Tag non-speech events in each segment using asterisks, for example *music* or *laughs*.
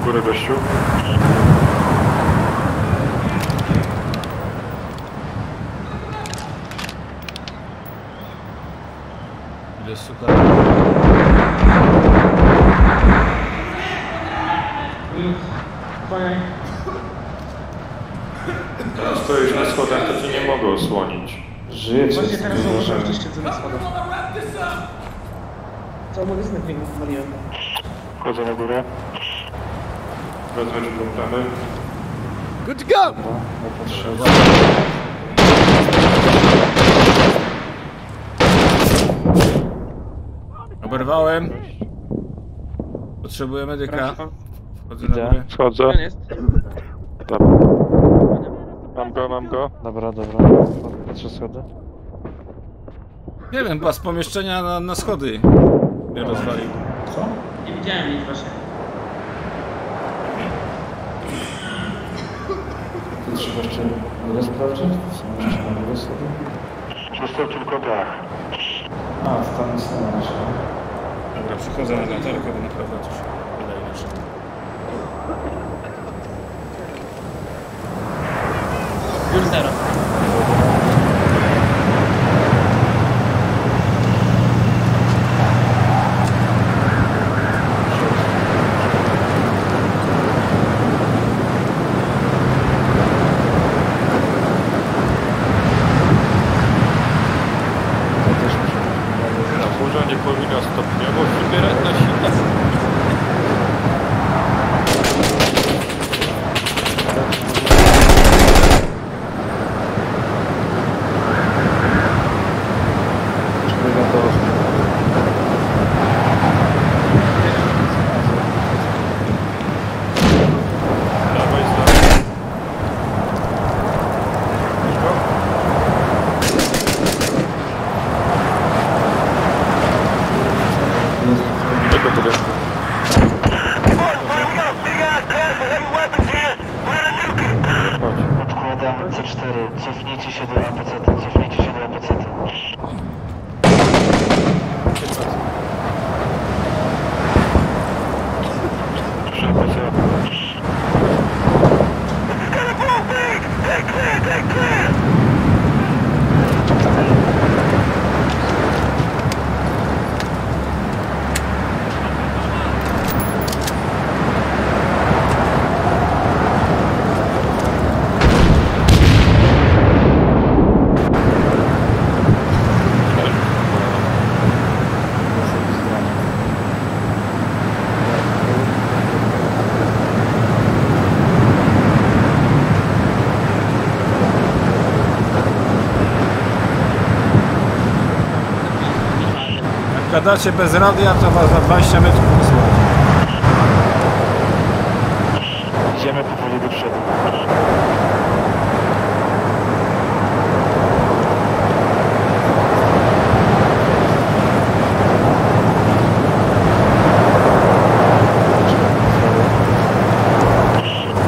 na górę. Gościu. Ile suka. Teraz stoisz na schodach, to cię nie mogę osłonić. Żyjecie Właśnie z teraz tym zauważyłem, że siedzę na schodach. Co magazynek waliłem. Wchodzę na górę. Ci plany. Good to go! Dobra, ja patrzę. Oberwałem. Potrzebuję medyka. Wchodzę na górę. Wchodzę. Jest. Tam. Mam go, mam go. Dobra, dobra. Patrzę schody. Nie wiem, chyba z pomieszczenia na, na schody mnie rozwalił. Co? Nie widziałem nic właśnie. Trzeba jeszcze górę sprawdzić? Są jeszcze na schody? Został tylko dach. A, nic nie ma jeszcze. Dobra, przychodzę na latarkę, bo naprawdę coś wydaje mi się. Już zero. Gadacie bez radia, to was za 20 metrów wysłać. Idziemy powoli do przodu.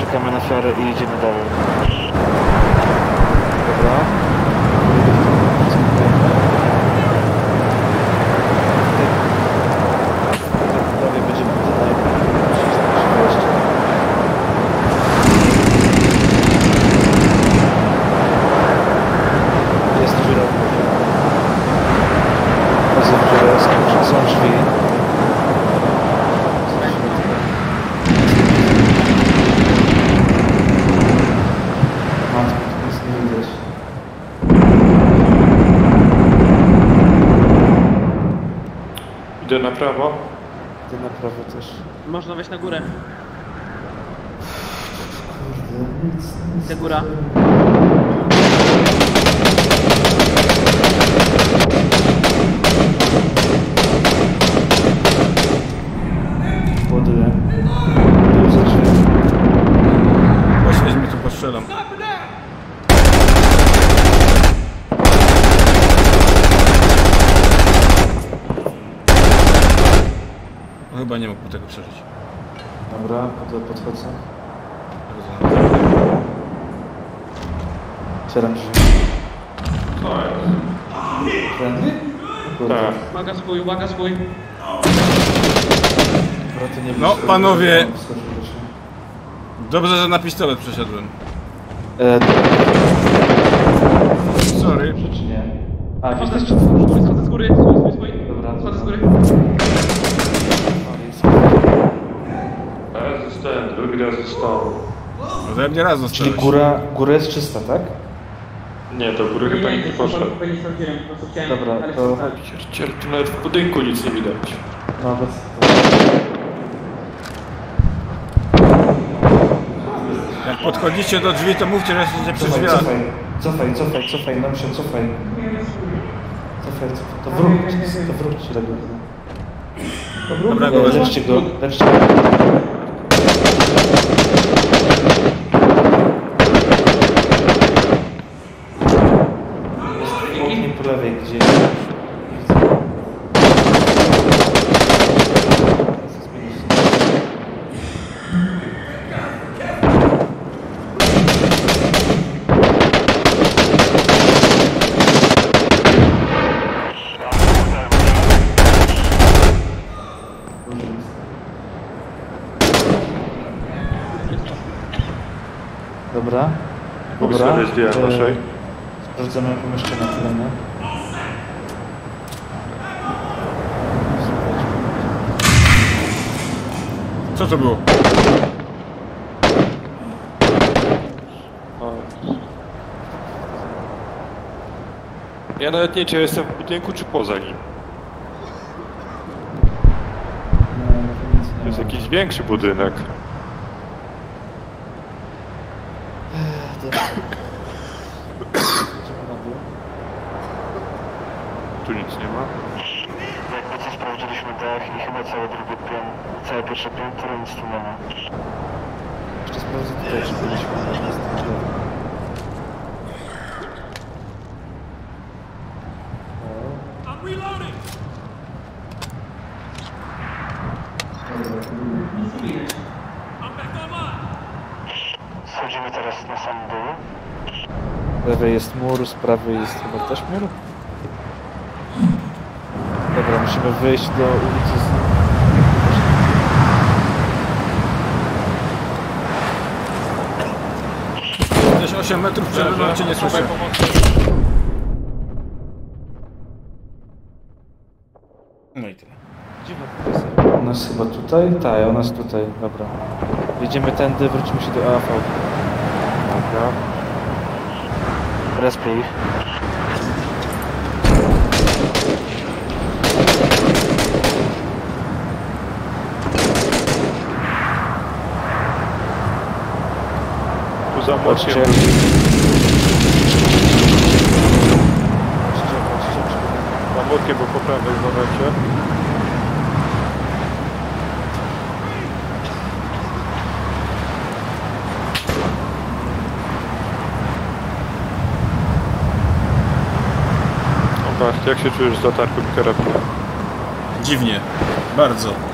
Czekamy na fiarę i idziemy dalej. Dobra. Prawie będziemy tutaj. Jeszcze. Jest dziura. Jest dziura, są- są drzwi. Matko, tu nic nie widać. Idę na prawo. Ty na prawo też. Można wejść na górę. Kurde, nic, nic. Góra. Ładuję. Tu za drzwi. Poświeć mi tu postrzelam. No, chyba nie mógłbym tego przeżyć. Dobra, pod, podchodzę. Otwieram drzwi. To jest. Tak. Uwaga swój, uwaga swój. Dobra, to nie No, panowie. Dobrze, że na pistolet przeszedłem. E, Sorry. czy nie? A, Schodzę jesteście schodzę z góry, swój, swój, swój. Dobra, Schodzę z góry. A ja zostałem, drugi raz zostałem. Ode mnie raz Czyli zostałeś. góra, góra jest czysta, tak? Nie, do góry chyba nikt nie poszedł. Pewnie sprawdziłem, po prostu chciałem. Dobra, ale to-. Pierdziel, tu nawet w budynku nic nie widać. No, bez... Jak podchodzicie do drzwi, to mówcie, że jesteście przy Cofaj, drzwiach. cofaj, cofaj, cofaj, cofaj, nam się cofaj. Cofaj, cofaj, to wróć, to wróć tego. Dobra, Nie, go wezmę. leczcie go, leczcie go. Jest w oknie po lewej gdzieś. Dobra. Dobra. Sobie zdjąłem e, naszej. Sprawdzamy pomieszczenia. Co to było? Ja nawet nie wiem, czy jestem w budynku, czy poza nim. No, nic nie To jest jakiś większy budynek. Dobra. Idziemy na dół. Tu nic nie ma. Jakby co sprawdziliśmy dach i chyba całe drugie piętro, całe pierwsze piętro, nic tu nie ma. Jeszcze sprawdzę tutaj, czy byliśmy na stronę. Schodzimy teraz na sam dół. Z lewej jest mur, z prawej jest chyba też mur. Musimy wyjść do ulicy z... Gdzieś 8 metrów przede mną cię nie słyszę. No i tyle. Ona jest chyba tutaj? Tak, ona jest tutaj, dobra. Jedziemy tędy, wrócimy się do AV. Dobra. Respię Tu za Chodźcie. młotkiem. Bo po prawej uważajcie. Dobra, jak się czujesz z latarką i karabinem? Dziwnie. Bardzo. Dobra,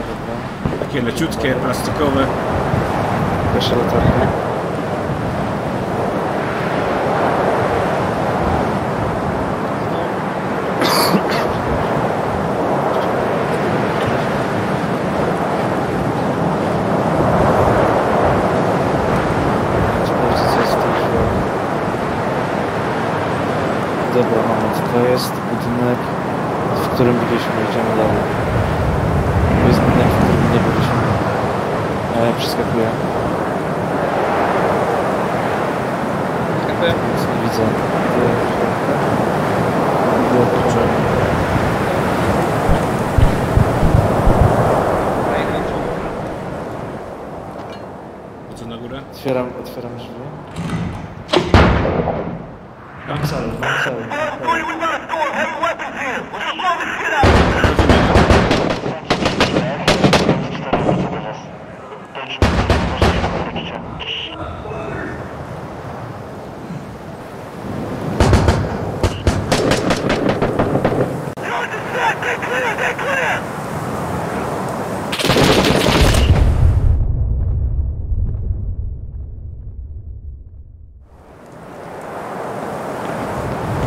dobra. Takie leciutkie, plastikowe. Gaszę latarkę. Sprawdzę, co jest w tych drzwiach. Dobra, moment. To jest budynek, w którym byliśmy. Idziemy dalej. To jest budynek, w którym nie byliśmy. E, przeskakuję. Dziękuję. Co na górę? Otwieram, otwieram drzwi. Mam cel, mam cel.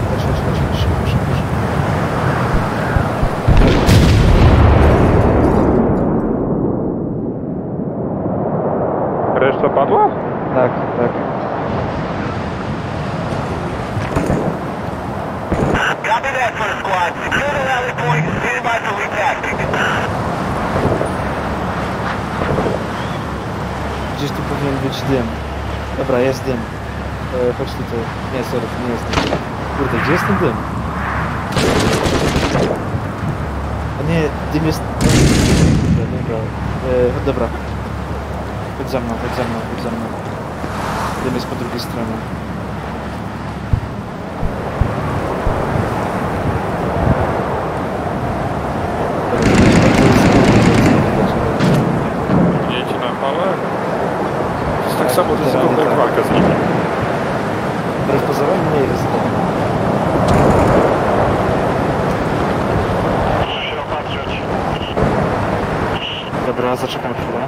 Chodź, chodź, chodź, chodź. Copy that, first squad. Secure the rally point. Stand by for retactic. Gdzieś tu powinien być dym. Dobra, jest dym. E, chodź tutaj. Nie, sorry, to nie jest dym. Kurde, gdzie jest ten dym? A nie, dym jest... Dobra, dobra. E, dobra. Chodź za mną, chodź za mną, chodź za mną. Dym jest po drugiej stronie. Jedzie na pałę? To jest tak samo ryzykowne jak walka z nimi. Wbrew pozorom nie jest. Dobra, zaczekam chwilę.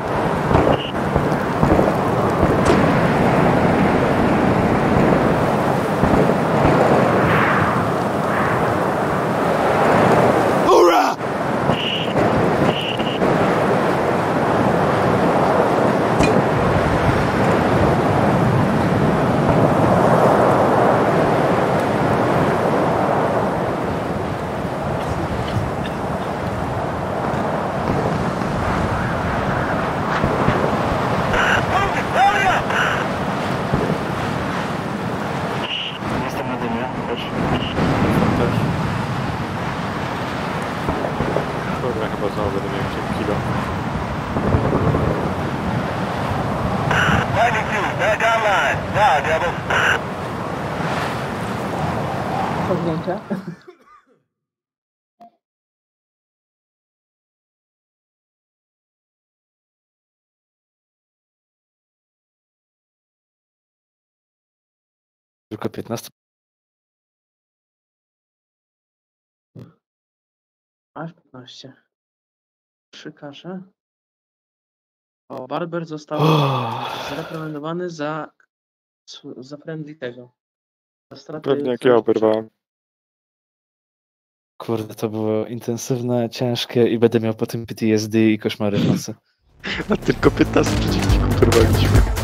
Podjęcie. Tylko 15. Masz 15. Trzy kasze. O, Barber został zrekomendowany za, za friendly tego. Za stratę Pewnie jak ja oberwałem. Kurde, to było intensywne, ciężkie i będę miał po tym PTSD i koszmary w nocy. *laughs* A tylko 15 przeciwników dorwaliśmy.